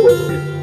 fellowship. Oh,